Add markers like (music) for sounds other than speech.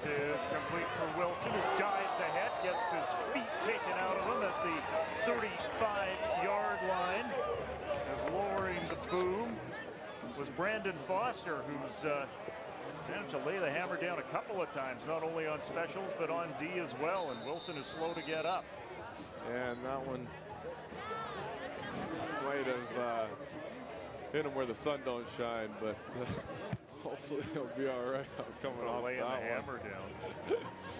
Pass is complete for Wilson, who dives ahead, gets his feet taken out of him at the 35-yard line. Is lowering the boom was Brandon Foster, who's uh, managed to lay the hammer down a couple of times, not only on specials, but on D as well. And Wilson is slow to get up. And that one hit him where the sun don't shine, but uh, (laughs) hopefully he'll be all right coming off laying that the hammer down. (laughs)